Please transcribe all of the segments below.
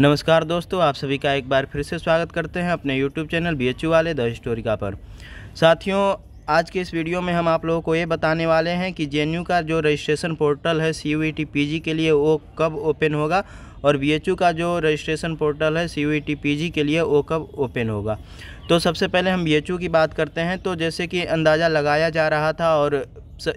नमस्कार दोस्तों, आप सभी का एक बार फिर से स्वागत करते हैं अपने YouTube चैनल बीएचयू वाले द हिस्टोरिका पर। साथियों, आज के इस वीडियो में हम आप लोगों को ये बताने वाले हैं कि जेएनयू का जो रजिस्ट्रेशन पोर्टल है सी यू के लिए वो कब ओपन होगा और बीएचयू का जो रजिस्ट्रेशन पोर्टल है सी यू के लिए वो कब ओपन होगा। तो सबसे पहले हम BHU की बात करते हैं। तो जैसे कि अंदाज़ा लगाया जा रहा था और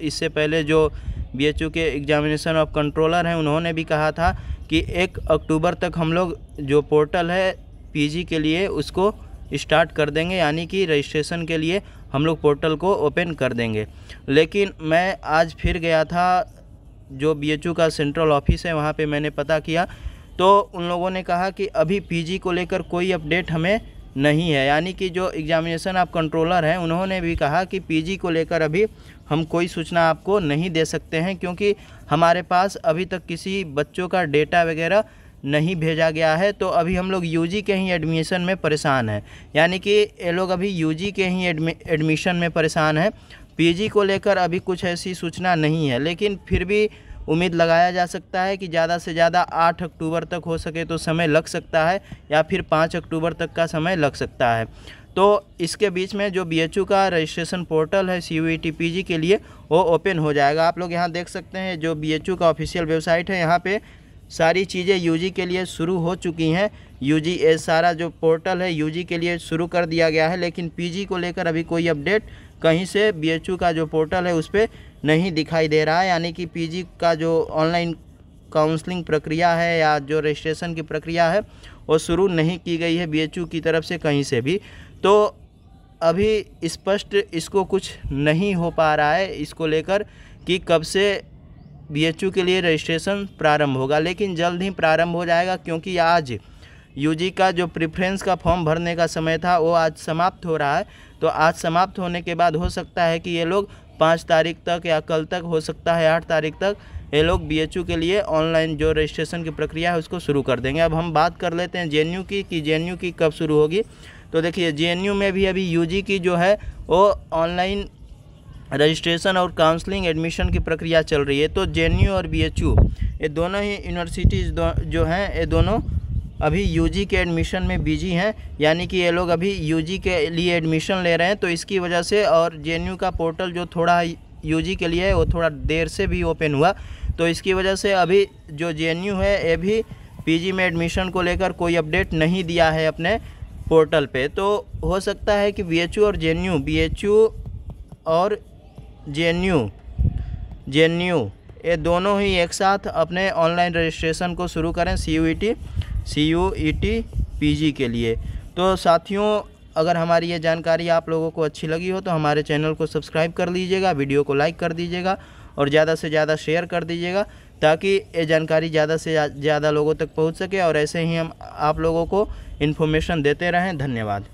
इससे पहले जो BHU के एग्जामिनेशन ऑफ़ कंट्रोलर हैं, उन्होंने भी कहा था कि एक अक्टूबर तक हम लोग जो पोर्टल है पीजी के लिए उसको स्टार्ट कर देंगे, यानी कि रजिस्ट्रेशन के लिए हम लोग पोर्टल को ओपन कर देंगे। लेकिन मैं आज फिर गया था, जो बीएचयू का सेंट्रल ऑफ़िस है, वहाँ पे मैंने पता किया। तो उन लोगों ने कहा कि अभी पीजी को लेकर कोई अपडेट हमें नहीं है। यानी कि जो एग्जामिनेशन आप कंट्रोलर हैं, उन्होंने भी कहा कि पीजी को लेकर अभी हम कोई सूचना आपको नहीं दे सकते हैं, क्योंकि हमारे पास अभी तक किसी बच्चों का डेटा वगैरह नहीं भेजा गया है तो अभी हम लोग यूजी के ही एडमिशन में परेशान हैं। यानी कि ये लोग अभी यूजी के ही एडमिशन में परेशान हैं। पीजी को लेकर अभी कुछ ऐसी सूचना नहीं है, लेकिन फिर भी उम्मीद लगाया जा सकता है कि ज़्यादा से ज़्यादा आठ अक्टूबर तक हो सके तो समय लग सकता है या फिर पाँच अक्टूबर तक का समय लग सकता है। तो इसके बीच में जो बीएचयू का रजिस्ट्रेशन पोर्टल है सी यू के लिए, वो ओपन हो जाएगा। आप लोग यहाँ देख सकते हैं जो बीएचयू का ऑफिशियल वेबसाइट है, यहाँ पे सारी चीज़ें यूजी के लिए शुरू हो चुकी हैं। यूजी ए सारा जो पोर्टल है यूजी के लिए शुरू कर दिया गया है, लेकिन पीजी को लेकर अभी कोई अपडेट कहीं से BHU का जो पोर्टल है, उस पर नहीं दिखाई दे रहा है यानी कि पीजी का जो ऑनलाइन काउंसलिंग प्रक्रिया है या जो रजिस्ट्रेशन की प्रक्रिया है, वो शुरू नहीं की गई है बीएचयू की तरफ़ से कहीं से भी। तो अभी स्पष्ट इस इसको कुछ नहीं हो पा रहा है, इसको लेकर कि कब से बीएचयू के लिए रजिस्ट्रेशन प्रारंभ होगा। लेकिन जल्द ही प्रारंभ हो जाएगा, क्योंकि आज यूजी का जो प्रेफरेंस का फॉर्म भरने का समय था, वो आज समाप्त हो रहा है। तो आज समाप्त होने के बाद हो सकता है कि ये लोग पाँच तारीख तक या कल तक हो सकता है आठ तारीख तक। ये लोग BHU के लिए ऑनलाइन जो रजिस्ट्रेशन की प्रक्रिया है उसको शुरू कर देंगे। अब हम बात कर लेते हैं जे की कि जे की कब शुरू होगी। तो देखिए जे में भी अभी यूजी की जो है वो ऑनलाइन रजिस्ट्रेशन और काउंसलिंग एडमिशन की प्रक्रिया चल रही है। तो जे और BHU ये दोनों ही यूनिवर्सिटीज़ दो, जो हैं ये दोनों अभी यूजी के एडमिशन में बिज़ी हैं, यानी कि ये लोग अभी यूजी के लिए एडमिशन ले रहे हैं तो इसकी वजह से और जेएनयू का पोर्टल जो थोड़ा यूजी के लिए है, वो थोड़ा देर से भी ओपन हुआ। तो इसकी वजह से अभी जो जेएनयू है, ये भी पीजी में एडमिशन को लेकर कोई अपडेट नहीं दिया है अपने पोर्टल पे। तो हो सकता है कि बी और जे एन और जे एन ये दोनों ही एक साथ अपने ऑनलाइन रजिस्ट्रेशन को शुरू करें C U E T C U E T P G के लिए। तो साथियों, अगर हमारी ये जानकारी आप लोगों को अच्छी लगी हो तो हमारे चैनल को सब्सक्राइब कर लीजिएगा, वीडियो को लाइक कर दीजिएगा और ज़्यादा से ज़्यादा शेयर कर दीजिएगा ताकि ये जानकारी ज़्यादा से ज़्यादा लोगों तक पहुँच सके और ऐसे ही हम आप लोगों को इन्फॉर्मेशन देते रहें। धन्यवाद।